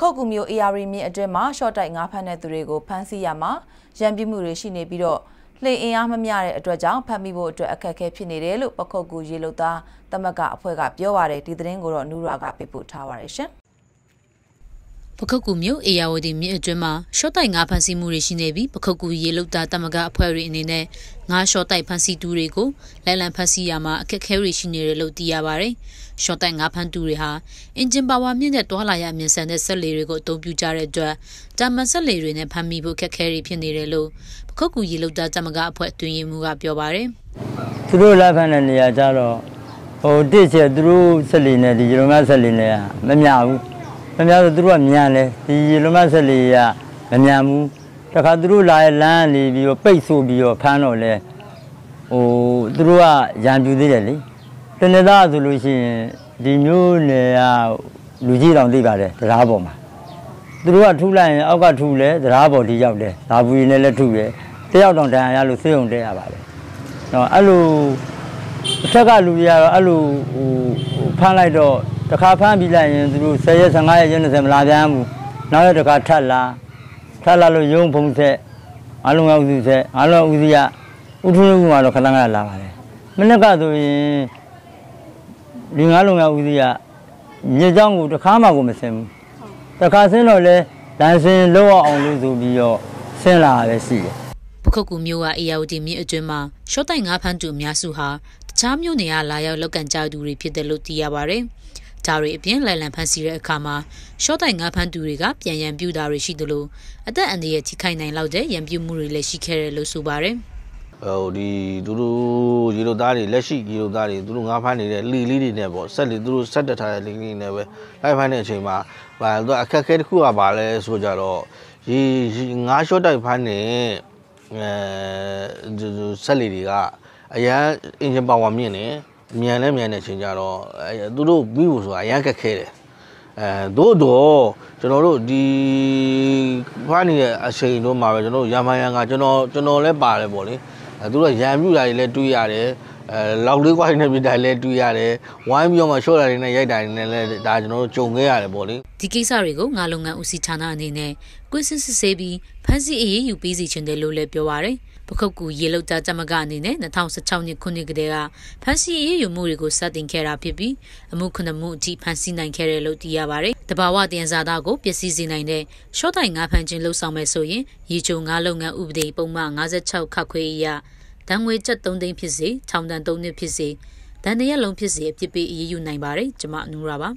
ခုတ်ကူမျိုး AR မြင့်အတွင်းမှာရှော့တိုက်ငါးဖမ်းတဲ့သူတွေကိုဖမ်းဆီးရမှာရန်ပြမှုတွေရှိနေပြီးတော့လှေအင်အားမမျှတဲ့အတွက်ကြောင့်ဖမ်းမိဖို့အတွက်အခက်အခဲဖြစ်နေတယ်လို့ပခုတ်ကူရေလုသားတမကအဖွဲ့ကပြောပါတယ်ဒီသတင်းကိုတော့နူရာကပြပို့ထားပါတယ်ရှင် ပခုတ်ကူမြို့အေယာဝတီမြစ်အတွင်းမှာရှော့တိုက်ငါးဖမ်းဆီးမှုတွေရှိနေပြီးပခုတ်ကူရေလုသားတမကအဖွဲ့တွေအနေနဲ့ငါးရှော့တိုက်ဖမ်းဆီးသူတွေကိုလိုင်လံဖမ်းဆီးရမှာအခက်အခဲတွေရှိနေတယ်လို့သိရပါတယ်။ရှော့တိုက်ငါးဖမ်းသူတွေဟာအင်ဂျင်ပါဝါမြင့်တဲ့တွာလာရမြင်ဆန်တဲ့ဆက်လေတွေကိုအသုံးပြုကြတဲ့အတွက်ဂျာမန်ဆက်လေတွေနဲ့ဖမ်းမိဖို့အခက်အခဲတွေဖြစ်နေတယ်လို့ပခုတ်ကူရေလုသားတမကအဖွဲ့အတွင်းရေးမှူးကပြောပါတယ်။သူတို့လက်ဖမ်းတဲ့နေရာကျတော့ဟိုတစ်ချက်သူတို့ဆက်လေနဲ့ဒီဂျေရုမဆက်လေနဲ့မမြဘူး။ ခင်ဗျားတို့သူတို့ကမြန်တယ်ဒီရေလုံးမဆက်လေးကမမြန်ဘူးတခါသူတို့လာရဲ့လမ်းနေပြီးတော့ပိတ်ဆို့ပြီးတော့ဖမ်းတော့လဲဟိုသူတို့ကရံပြူသေးတယ်လေတနေ့သားဆိုလို့ရှိရင်ဒီမျိုးနယ်ကလူကြီးတောင်သိပါတယ်တရားပေါ်မှာသူတို့ကထူလိုက်ရင်အောက်ကထူလဲတရားပေါ်ဒီရောက်တယ်ဒါဘူးရင်လည်းလက်ထူရဲတယောက်တောင်တန်ရလို့စေုံတဲရပါတယ်နော်အဲ့လိုအထက်ကလူတွေကတော့အဲ့လိုဟိုဖမ်းလိုက်တော့ တခါဖမ်းပြီးလိုက်ရင်သူတို့10ရက်15ရက်ရက်20မလာပြန်ဘူးနောက်ရက်တခါထပ်လာထပ်လာလို့ရုံဖုံးဆက်အားလုံးကဥစုဆက်အားလုံးဥစုရဥထုဥမှာတော့ခဏခဏလာပါတယ်မနေ့ကဆိုရင်ဒီငါးလုံးကဥစုရမြေเจ้าကိုတခါမှကိုမစင်ဘူးတခါဆင်းတော့လဲလမ်းစင်လောက်အောင်လို့ဆိုပြီးတော့ဆင်းလာပဲရှိတယ်ပခုတ်ကူမျိုးကအေယာဝတီမြစ်အတွင်းမှာရှော့တိုင်ငါးဖမ်းသူအများစုဟာတခြားမျိုးနေရလာရောက်လောက်ကန်ကြသူတွေဖြစ်တယ်လို့သိရပါတယ်။ ဒါတွေအပြင်လိုင်လံဖန်စီတဲ့အခါမှာရှော့တိုင်ငါဖန်သူတွေကပြန်ရန်ပြူတာတွေရှိသလိုအသက်အန္တရာယ်ထိခိုက်နိုင်လောက်တဲ့ရန်ပြူမှုတွေလည်းရှိခဲ့တယ်လို့ဆိုပါတယ်ဟိုဒီသူတို့ရေလိုသားတွေလက်ရှိရေလိုသားတွေသူတို့ငါးဖမ်းနေတဲ့လီလီတွေနဲ့ပေါ့ဆက်လီသူတို့ဆက်တက်ထားတဲ့လီလီတွေနဲ့ပဲလိုက်ဖမ်းတဲ့အချိန်မှာဗာသူအခက်အခဲတစ်ခုကပါလဲဆိုကြတော့ရေငါးရှော့တိုက်ဖမ်းနေအဲဆက်လီတွေကအရန်အင်ဂျင်ပါဝါမြင့်နေ မြန်လဲမြန်တဲ့အချိန်ကြတော့အဲသူတို့ပြီးဖို့ဆိုတာအရန်ခက်ခဲတယ်အဲသို့တော့ကျွန်တော်တို့ဒီဖားနေတဲ့အချိန်တို့မှာပဲကျွန်တော်ရမယံကကျွန်တော်ကျွန်တော်လည်းပါတယ်ပေါ့လေအဲသူတို့ရံပြူတာတွေလည်းတွေးရတယ် အဲလောက်လေးကွာနေပြတိုင်လဲတွေ့ရတယ်ဝိုင်းပြီးတော့မှရှော့တာတွေနဲ့ရိုက်တာတွေနဲ့လည်းဒါကျွန်တော်တို့ကြုံခဲ့ရတယ်ပေါ့လေဒီကိစ္စတွေကိုငါလုပ်ငန်းဦးစီးဌာနအနေနဲ့ကွင်းစစ်စစ်ဆေးပြီးဖမ်းဆီးအရေးယူပေးစီခြင်းတယ်လို့လည်းပြောပါရယ်ပခုတ်ကူရေလောက်သားကြမကအနေနဲ့2016နှစ်ခုနှစ်ကတည်းကဖမ်းဆီးအရေးယူမှုတွေကိုစတင်ခဲ့တာဖြစ်ပြီးအမှုခုနှစ်မှုအထိဖမ်းဆီးနိုင်ခဲ့တယ်လို့သိရပါတယ်။တဘာဝတယံဇာတာကိုပျက်စီးစေနိုင်တဲ့ရှော့တိုင်ငါးဖမ်းခြင်းလှုပ်ဆောင်မဲ့ဆိုရင်ရေချိုငါးလုပ်ငန်းဥပဒေပုံမှန်56ခတ်ခွေအရ ဒဏ်ငွေကျပ်3သိန်းဖြစ်စေထောင်ဒဏ်3နှစ်ဖြစ်စေဒဏ်တရက်လုံးဖြစ်စေအပြစ်ပေးအရေးယူနိုင်ပါတယ်ကျွန်မနူရာပါ